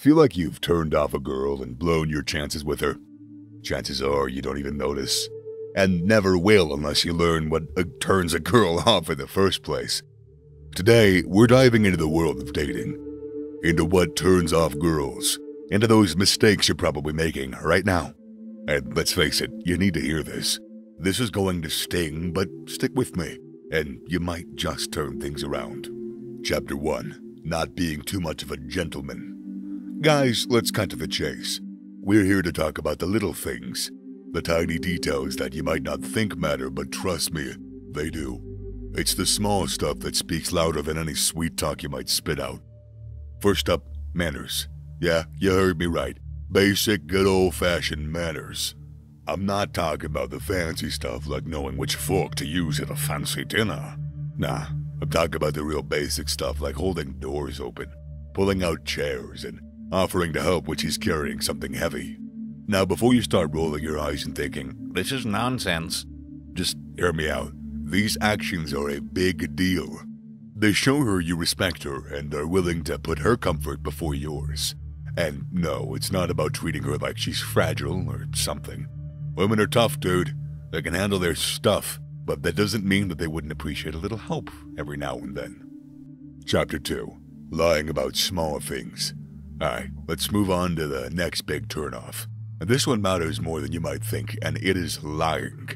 Feel like you've turned off a girl and blown your chances with her? Chances are you don't even notice, and never will unless you learn what uh, turns a girl off in the first place. Today, we're diving into the world of dating, into what turns off girls, into those mistakes you're probably making right now. And let's face it, you need to hear this. This is going to sting, but stick with me, and you might just turn things around. Chapter 1 Not Being Too Much of a Gentleman. Guys, let's cut to the chase. We're here to talk about the little things, the tiny details that you might not think matter, but trust me, they do. It's the small stuff that speaks louder than any sweet talk you might spit out. First up, manners. Yeah, you heard me right. Basic, good old fashioned manners. I'm not talking about the fancy stuff like knowing which fork to use at a fancy dinner. Nah, I'm talking about the real basic stuff like holding doors open, pulling out chairs, and offering to help when she's carrying something heavy. Now, before you start rolling your eyes and thinking, this is nonsense, just hear me out. These actions are a big deal. They show her you respect her and are willing to put her comfort before yours. And no, it's not about treating her like she's fragile or something. Women are tough, dude. They can handle their stuff, but that doesn't mean that they wouldn't appreciate a little help every now and then. Chapter 2 Lying about small things. Alright, let's move on to the next big turnoff. This one matters more than you might think, and it is lying.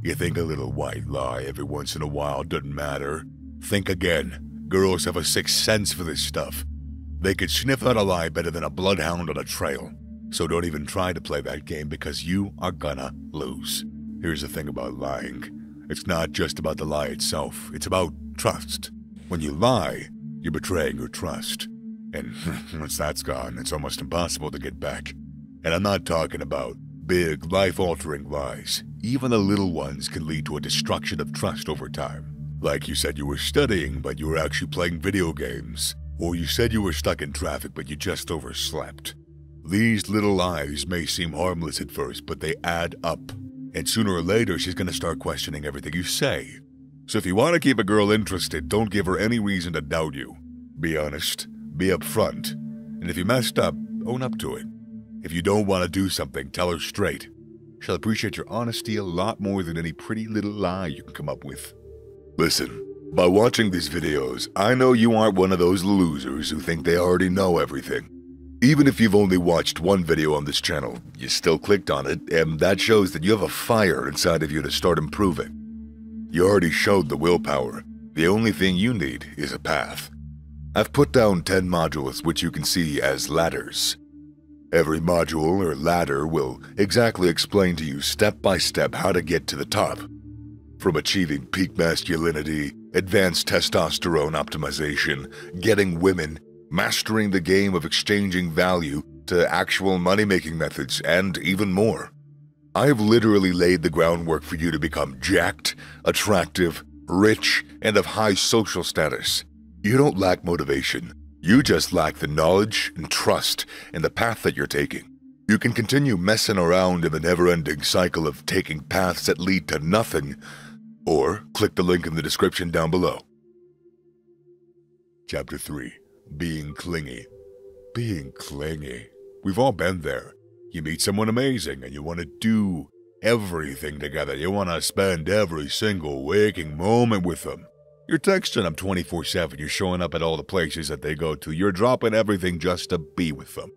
You think a little white lie every once in a while doesn't matter? Think again. Girls have a sixth sense for this stuff. They could sniff out a lie better than a bloodhound on a trail. So don't even try to play that game because you are gonna lose. Here's the thing about lying it's not just about the lie itself, it's about trust. When you lie, you're betraying your trust. And once that's gone, it's almost impossible to get back. And I'm not talking about big, life altering lies. Even the little ones can lead to a destruction of trust over time. Like you said you were studying, but you were actually playing video games. Or you said you were stuck in traffic, but you just overslept. These little lies may seem harmless at first, but they add up. And sooner or later, she's going to start questioning everything you say. So if you want to keep a girl interested, don't give her any reason to doubt you. Be honest. Be upfront. And if you messed up, own up to it. If you don't want to do something, tell her straight. She'll appreciate your honesty a lot more than any pretty little lie you can come up with. Listen, by watching these videos, I know you aren't one of those losers who think they already know everything. Even if you've only watched one video on this channel, you still clicked on it, and that shows that you have a fire inside of you to start improving. You already showed the willpower. The only thing you need is a path. I've put down 10 modules which you can see as ladders. Every module or ladder will exactly explain to you step by step how to get to the top. From achieving peak masculinity, advanced testosterone optimization, getting women, mastering the game of exchanging value, to actual money making methods, and even more. I have literally laid the groundwork for you to become jacked, attractive, rich, and of high social status. You don't lack motivation. You just lack the knowledge and trust in the path that you're taking. You can continue messing around in the never ending cycle of taking paths that lead to nothing, or click the link in the description down below. Chapter 3 Being Clingy. Being clingy. We've all been there. You meet someone amazing and you want to do everything together. You want to spend every single waking moment with them. You're texting them 24 7. You're showing up at all the places that they go to. You're dropping everything just to be with them.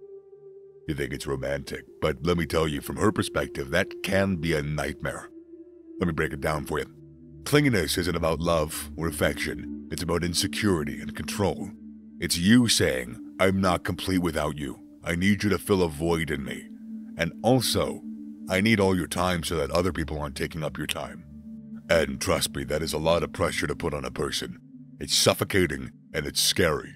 You think it's romantic, but let me tell you, from her perspective, that can be a nightmare. Let me break it down for you. Clinginess isn't about love or affection, it's about insecurity and control. It's you saying, I'm not complete without you. I need you to fill a void in me. And also, I need all your time so that other people aren't taking up your time. And trust me, that is a lot of pressure to put on a person. It's suffocating and it's scary.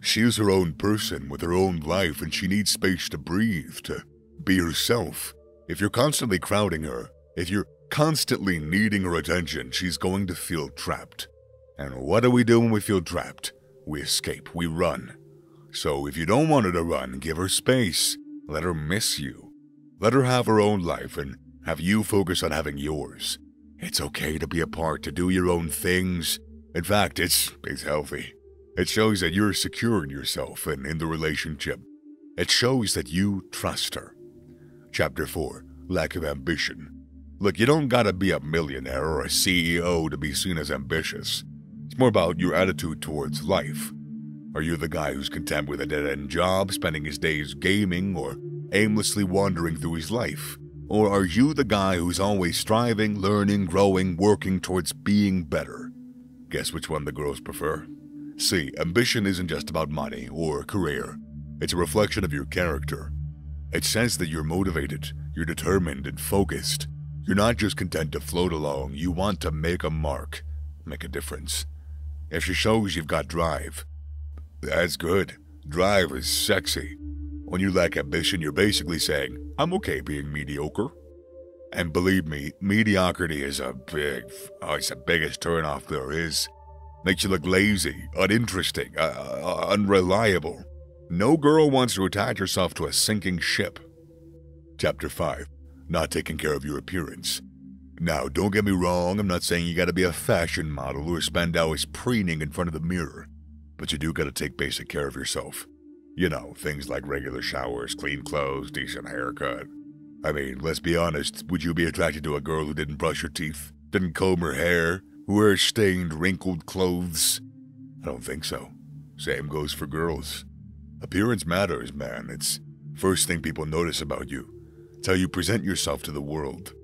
She is her own person with her own life and she needs space to breathe, to be herself. If you're constantly crowding her, if you're constantly needing her attention, she's going to feel trapped. And what do we do when we feel trapped? We escape, we run. So if you don't want her to run, give her space. Let her miss you. Let her have her own life and have you focus on having yours. It's okay to be apart, to do your own things. In fact, it's, it's healthy. It shows that you're secure in yourself and in the relationship. It shows that you trust her. Chapter 4 Lack of Ambition. Look, you don't gotta be a millionaire or a CEO to be seen as ambitious. It's more about your attitude towards life. Are you the guy who's content with a dead end job, spending his days gaming, or aimlessly wandering through his life? Or are you the guy who's always striving, learning, growing, working towards being better? Guess which one the girls prefer? See, ambition isn't just about money or career, it's a reflection of your character. It says that you're motivated, you're determined and focused. You're not just content to float along, you want to make a mark, make a difference. If she shows you've got drive, that's good. Drive is sexy. When you lack ambition, you're basically saying, I'm okay being mediocre. And believe me, mediocrity is a big, oh, it's the biggest turnoff there is. Makes you look lazy, uninteresting, uh, uh, unreliable. No girl wants to attach herself to a sinking ship. Chapter 5 Not taking care of your appearance. Now, don't get me wrong, I'm not saying you gotta be a fashion model or spend hours preening in front of the mirror, but you do gotta take basic care of yourself. You know, things like regular showers, clean clothes, decent haircut. I mean, let's be honest, would you be attracted to a girl who didn't brush her teeth, didn't comb her hair, who wears stained, wrinkled clothes? I don't think so. Same goes for girls. Appearance matters, man. It's first thing people notice about you. It's how you present yourself to the world.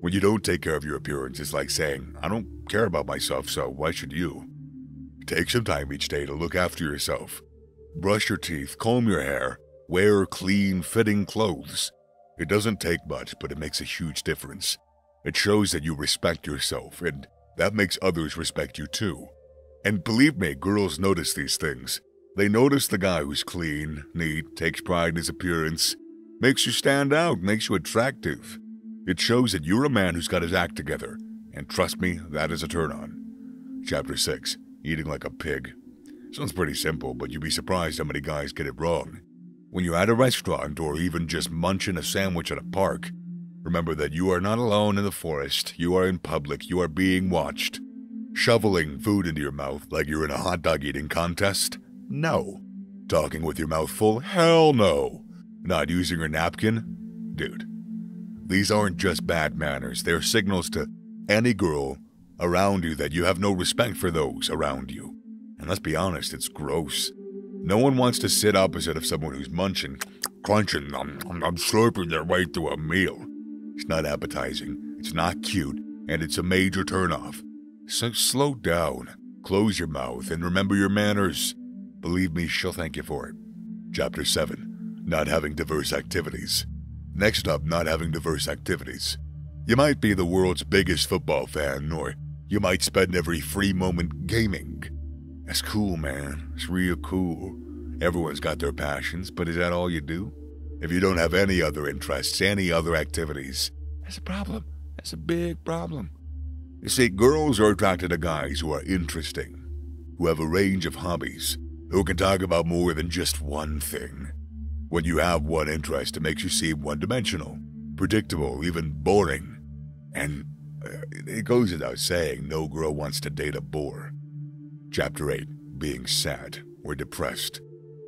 When you don't take care of your appearance, it's like saying, I don't care about myself, so why should you? Take some time each day to look after yourself. Brush your teeth, comb your hair, wear clean, fitting clothes. It doesn't take much, but it makes a huge difference. It shows that you respect yourself, and that makes others respect you too. And believe me, girls notice these things. They notice the guy who's clean, neat, takes pride in his appearance, makes you stand out, makes you attractive. It shows that you're a man who's got his act together, and trust me, that is a turn on. Chapter 6 Eating like a pig. Sounds pretty simple, but you'd be surprised how many guys get it wrong. When you're at a restaurant or even just munching a sandwich at a park, remember that you are not alone in the forest, you are in public, you are being watched. Shoveling food into your mouth like you're in a hot dog eating contest? No. Talking with your mouth full? Hell no. Not using your napkin? Dude. These aren't just bad manners, they're signals to any girl around you that you have no respect for those around you. And let's be honest, it's gross. No one wants to sit opposite of someone who's munching, crunching, um, um, um, slurping their way through a meal. It's not appetizing, it's not cute, and it's a major turnoff. So slow down, close your mouth, and remember your manners. Believe me, she'll thank you for it. Chapter 7 Not Having Diverse Activities. Next up, not having diverse activities. You might be the world's biggest football fan, or you might spend every free moment gaming. That's cool, man. It's real cool. Everyone's got their passions, but is that all you do? If you don't have any other interests, any other activities, that's a problem. That's a big problem. You see, girls are attracted to guys who are interesting, who have a range of hobbies, who can talk about more than just one thing. When you have one interest, it makes you seem one dimensional, predictable, even boring. And uh, it goes without saying, no girl wants to date a bore. Chapter 8 Being Sad or Depressed.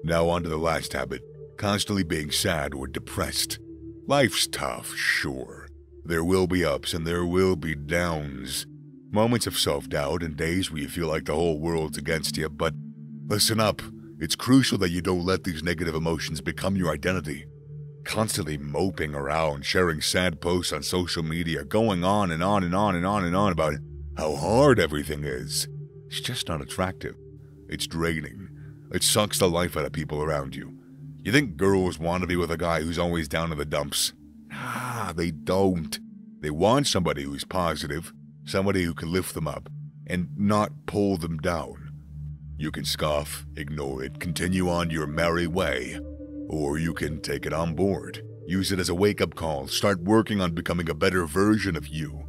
Now, on to the last habit constantly being sad or depressed. Life's tough, sure. There will be ups and there will be downs. Moments of self doubt and days where you feel like the whole world's against you, but Listen up. It's crucial that you don't let these negative emotions become your identity. Constantly moping around, sharing sad posts on social media, going on and on and on and on and on about how hard everything is. It's just not attractive. It's draining. It sucks the life out of people around you. You think girls want to be with a guy who's always down in the dumps? Nah, they don't. They want somebody who's positive, somebody who can lift them up, and not pull them down. You can scoff, ignore it, continue on your merry way, or you can take it on board, use it as a wake up call, start working on becoming a better version of you.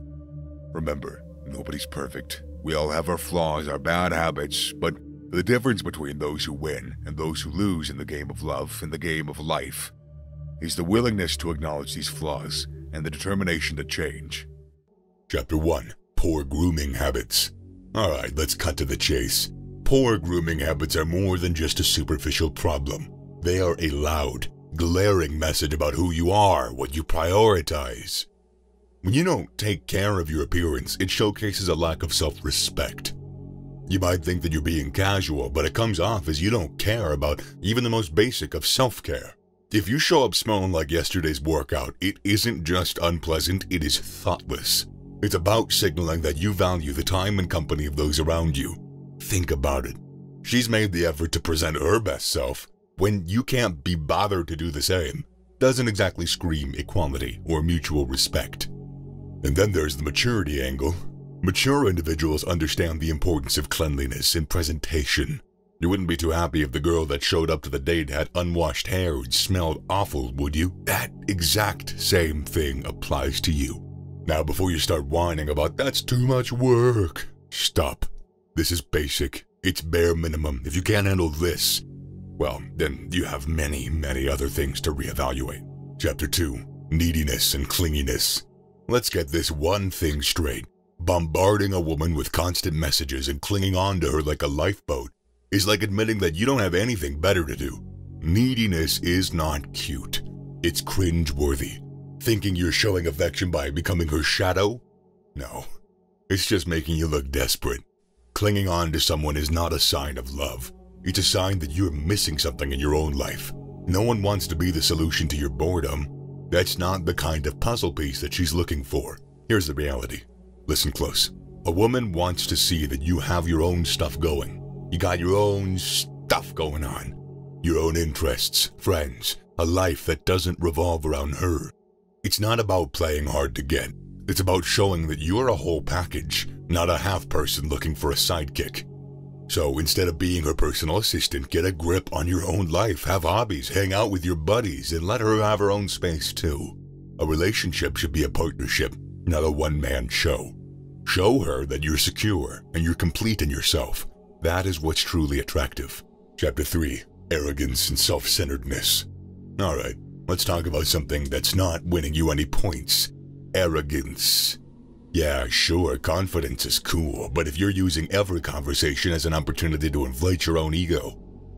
Remember, nobody's perfect. We all have our flaws, our bad habits, but the difference between those who win and those who lose in the game of love, in the game of life, is the willingness to acknowledge these flaws and the determination to change. Chapter 1 Poor Grooming Habits. Alright, let's cut to the chase. Poor grooming habits are more than just a superficial problem. They are a loud, glaring message about who you are, what you prioritize. When you don't take care of your appearance, it showcases a lack of self respect. You might think that you're being casual, but it comes off as you don't care about even the most basic of self care. If you show up smelling like yesterday's workout, it isn't just unpleasant, it is thoughtless. It's about signaling that you value the time and company of those around you. Think about it. She's made the effort to present her best self when you can't be bothered to do the same. Doesn't exactly scream equality or mutual respect. And then there's the maturity angle. Mature individuals understand the importance of cleanliness and presentation. You wouldn't be too happy if the girl that showed up to the date had unwashed hair and smelled awful, would you? That exact same thing applies to you. Now, before you start whining about that's too much work, stop. This is basic. It's bare minimum. If you can't handle this, well, then you have many, many other things to reevaluate. Chapter 2 Neediness and Clinginess. Let's get this one thing straight. Bombarding a woman with constant messages and clinging on to her like a lifeboat is like admitting that you don't have anything better to do. Neediness is not cute. It's cringe-worthy. Thinking you're showing affection by becoming her shadow? No. It's just making you look desperate. Clinging on to someone is not a sign of love. It's a sign that you're missing something in your own life. No one wants to be the solution to your boredom. That's not the kind of puzzle piece that she's looking for. Here's the reality. Listen close. A woman wants to see that you have your own stuff going. You got your own stuff going on, your own interests, friends, a life that doesn't revolve around her. It's not about playing hard to get. It's about showing that you're a whole package, not a half person looking for a sidekick. So instead of being her personal assistant, get a grip on your own life, have hobbies, hang out with your buddies, and let her have her own space too. A relationship should be a partnership, not a one man show. Show her that you're secure and you're complete in yourself, that is what's truly attractive. Chapter 3 Arrogance and Self Centeredness. Alright, let's talk about something that's not winning you any points arrogance. Yeah, sure, confidence is cool, but if you're using every conversation as an opportunity to inflate your own ego,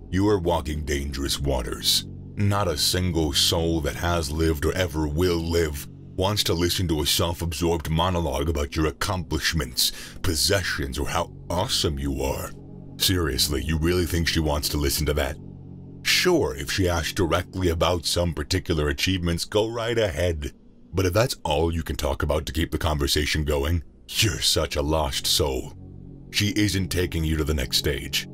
you are walking dangerous waters. Not a single soul that has lived or ever will live wants to listen to a self absorbed monologue about your accomplishments, possessions, or how awesome you are. Seriously, you really think she wants to listen to that? Sure, if she asks directly about some particular achievements, go right ahead. But if that's all you can talk about to keep the conversation going, you're such a lost soul. She isn't taking you to the next stage.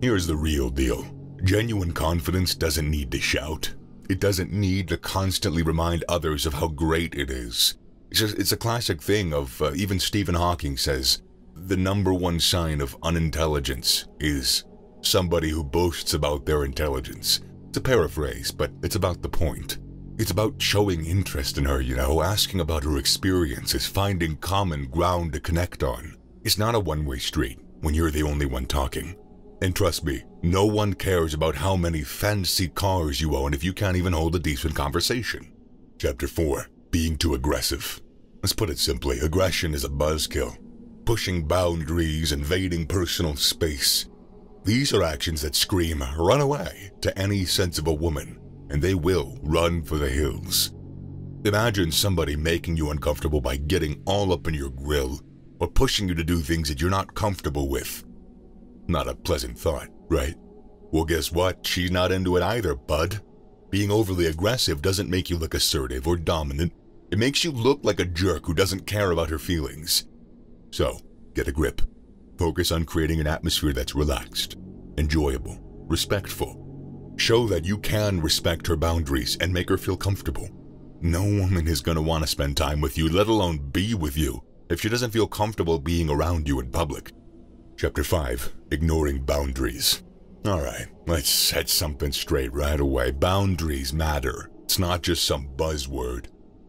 Here's the real deal. Genuine confidence doesn't need to shout. It doesn't need to constantly remind others of how great it is. It's, just, it's a classic thing of uh, even Stephen Hawking says, the number one sign of unintelligence is somebody who boasts about their intelligence. It's a paraphrase, but it's about the point. It's about showing interest in her, you know, asking about her experiences, finding common ground to connect on. It's not a one way street when you're the only one talking. And trust me, no one cares about how many fancy cars you own if you can't even hold a decent conversation. Chapter 4 Being Too Aggressive. Let's put it simply aggression is a buzzkill pushing boundaries, invading personal space. These are actions that scream, run away, to any sensible woman, and they will run for the hills. Imagine somebody making you uncomfortable by getting all up in your grill or pushing you to do things that you're not comfortable with. Not a pleasant thought, right? Well, guess what? She's not into it either, bud. Being overly aggressive doesn't make you look assertive or dominant. It makes you look like a jerk who doesn't care about her feelings. So, get a grip. Focus on creating an atmosphere that's relaxed, enjoyable, respectful. Show that you can respect her boundaries and make her feel comfortable. No woman is going to want to spend time with you, let alone be with you, if she doesn't feel comfortable being around you in public. Chapter 5 Ignoring Boundaries. Alright, let's set something straight right away. Boundaries matter. It's not just some buzzword.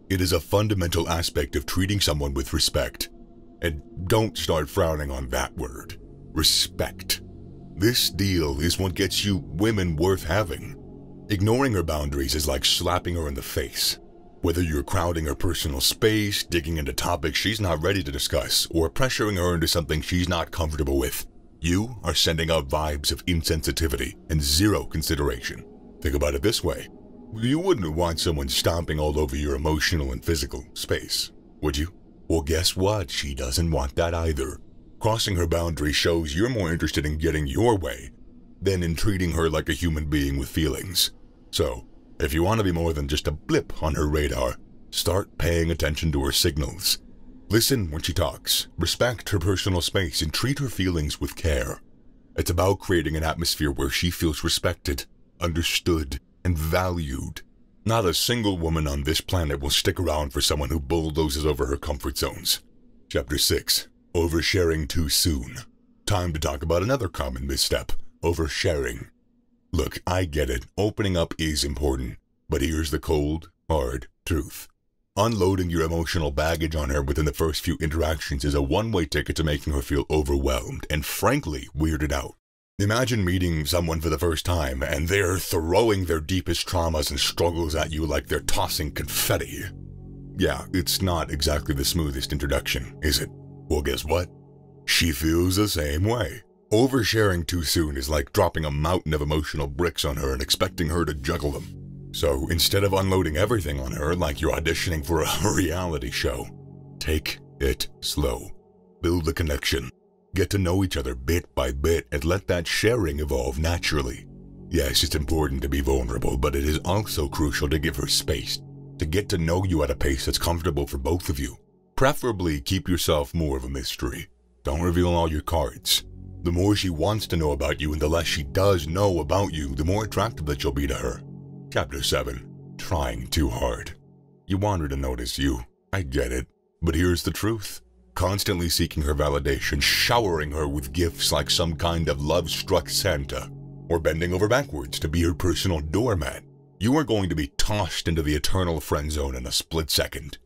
It is a fundamental aspect of treating someone with respect. And don't start frowning on that word. Respect. This deal is what gets you women worth having. Ignoring her boundaries is like slapping her in the face. Whether you're crowding her personal space, digging into topics she's not ready to discuss, or pressuring her into something she's not comfortable with, you are sending out vibes of insensitivity and zero consideration. Think about it this way You wouldn't want someone stomping all over your emotional and physical space, would you? Well, guess what? She doesn't want that either. Crossing her boundary shows you're more interested in getting your way than in treating her like a human being with feelings. So, if you want to be more than just a blip on her radar, start paying attention to her signals. Listen when she talks, respect her personal space, and treat her feelings with care. It's about creating an atmosphere where she feels respected, understood, and valued. Not a single woman on this planet will stick around for someone who bulldozes over her comfort zones. Chapter 6 Oversharing Too Soon. Time to talk about another common misstep oversharing. Look, I get it, opening up is important, but here's the cold, hard truth. Unloading your emotional baggage on her within the first few interactions is a one way ticket to making her feel overwhelmed and, frankly, weirded out. Imagine meeting someone for the first time and they're throwing their deepest traumas and struggles at you like they're tossing confetti. Yeah, it's not exactly the smoothest introduction, is it? Well, guess what? She feels the same way. Oversharing too soon is like dropping a mountain of emotional bricks on her and expecting her to juggle them. So instead of unloading everything on her like you're auditioning for a reality show, take it slow. Build the connection. Get to know each other bit by bit and let that sharing evolve naturally. Yes, it's important to be vulnerable, but it is also crucial to give her space, to get to know you at a pace that's comfortable for both of you. Preferably keep yourself more of a mystery. Don't reveal all your cards. The more she wants to know about you and the less she does know about you, the more attractive that you'll be to her. Chapter 7 Trying Too Hard. You want her to notice you. I get it. But here's the truth. Constantly seeking her validation, showering her with gifts like some kind of love struck Santa, or bending over backwards to be her personal doormat. You are going to be tossed into the eternal friend zone in a split second.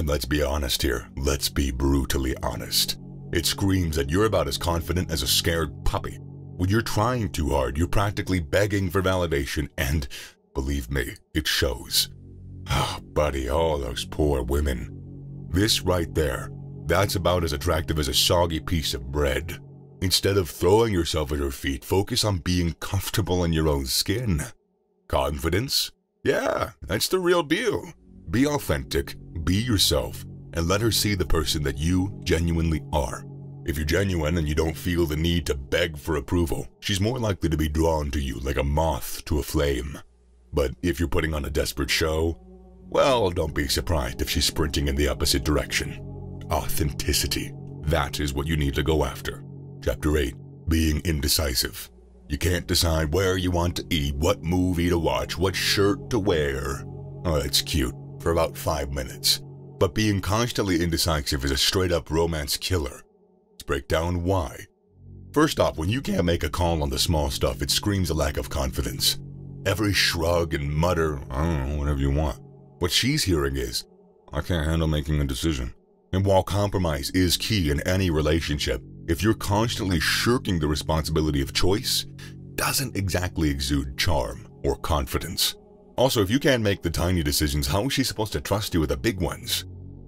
And let's be honest here. Let's be brutally honest. It screams that you're about as confident as a scared puppy. When you're trying too hard, you're practically begging for validation, and believe me, it shows. Ah, oh, buddy, all those poor women. This right there, that's about as attractive as a soggy piece of bread. Instead of throwing yourself at her feet, focus on being comfortable in your own skin. Confidence? Yeah, that's the real deal. Be authentic, be yourself, and let her see the person that you genuinely are. If you're genuine and you don't feel the need to beg for approval, she's more likely to be drawn to you like a moth to a flame. But if you're putting on a desperate show, well, don't be surprised if she's sprinting in the opposite direction. Authenticity. That is what you need to go after. Chapter 8 Being Indecisive. You can't decide where you want to eat, what movie to watch, what shirt to wear. Oh, that's cute. For about five minutes but being constantly indecisive is a straight up romance killer. Let's break down why. First off, when you can't make a call on the small stuff, it screams a lack of confidence. Every shrug and mutter, I don't know, whatever you want. What she's hearing is, I can't handle making a decision. And while compromise is key in any relationship, if you're constantly shirking the responsibility of choice, doesn't exactly exude charm or confidence. Also, if you can't make the tiny decisions, how is she supposed to trust you with the big ones?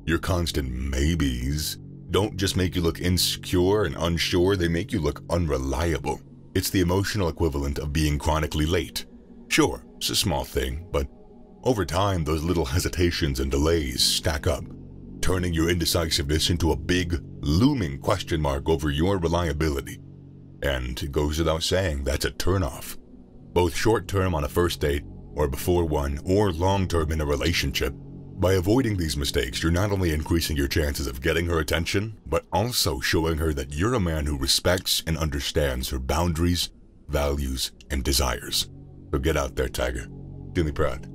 Your constant maybes don't just make you look insecure and unsure, they make you look unreliable. It's the emotional equivalent of being chronically late. Sure, it's a small thing, but over time, those little hesitations and delays stack up, turning your indecisiveness into a big, looming question mark over your reliability. And it goes without saying, that's a turnoff. Both short term on a first date, or before one, or long term in a relationship, by avoiding these mistakes, you're not only increasing your chances of getting her attention, but also showing her that you're a man who respects and understands her boundaries, values, and desires. So get out there, Tiger. Do me proud.